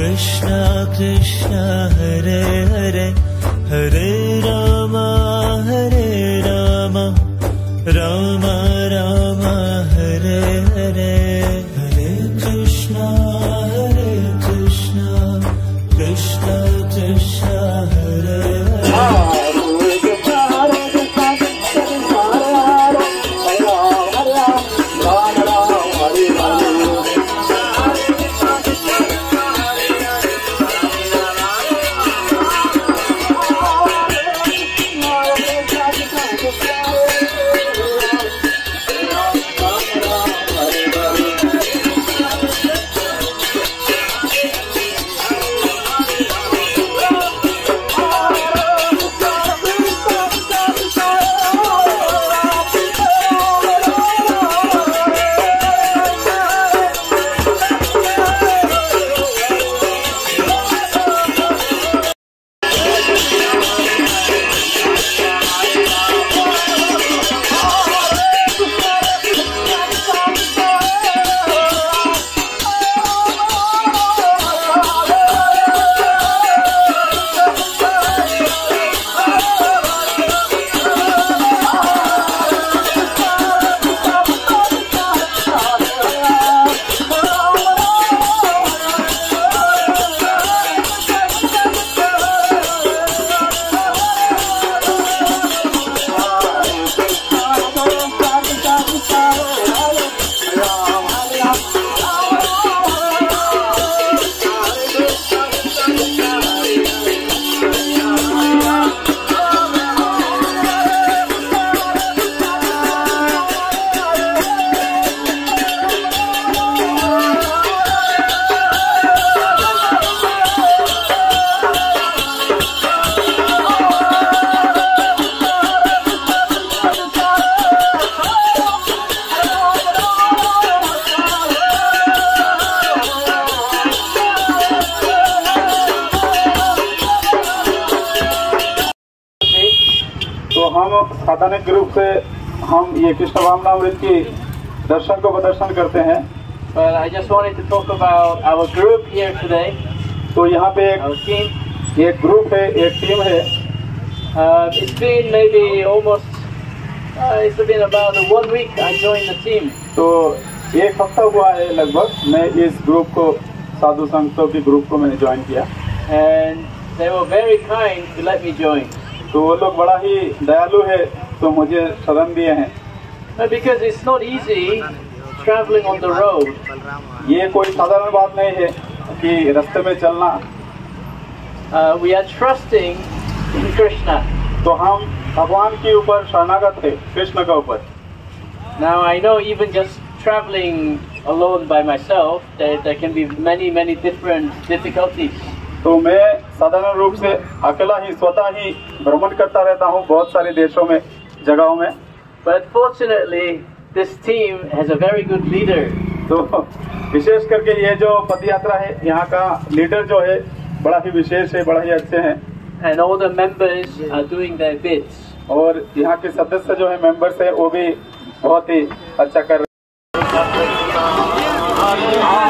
कृष्ण कृष्ण हरे हरे तो साधारणिक रूप से हम ये कृष्ण भावनामृत की दर्शन को प्रदर्शन करते हैं। तो यहाँ पे एक टीम एक ग्रुप है एक टीम है। तो एक हफ़्ता हुआ है लगभग मैं इस ग्रुप को साधु संतों के ग्रुप को मैंने ज्वाइन किया। And they were very kind to let. तो वो लोग बड़ा ही दयालु है तो मुझे शरण दिए हैं because it's not easy traveling on the road, ये कोई साधारण बात नहीं है कि रास्ते में चलना uh, we are trusting in Krishna. तो हम भगवान के ऊपर शरणागत है कृष्ण के ऊपर Now I know even just traveling alone by myself, there, there can be many, many different difficulties. तो मैं साधारण रूप से अकेला ही स्वतः ही भ्रमण करता रहता हूँ बहुत सारे देशों में जगहों में But fortunately, this team has a very good leader. तो विशेष करके ये जो पद यात्रा है यहाँ का लीडर जो है बड़ा ही विशेष है बड़ा ही अच्छे हैं and all the members are doing their bits. और यहाँ के सदस्य जो है मेंबर्स है वो भी बहुत ही अच्छा कर रहे मिलेगा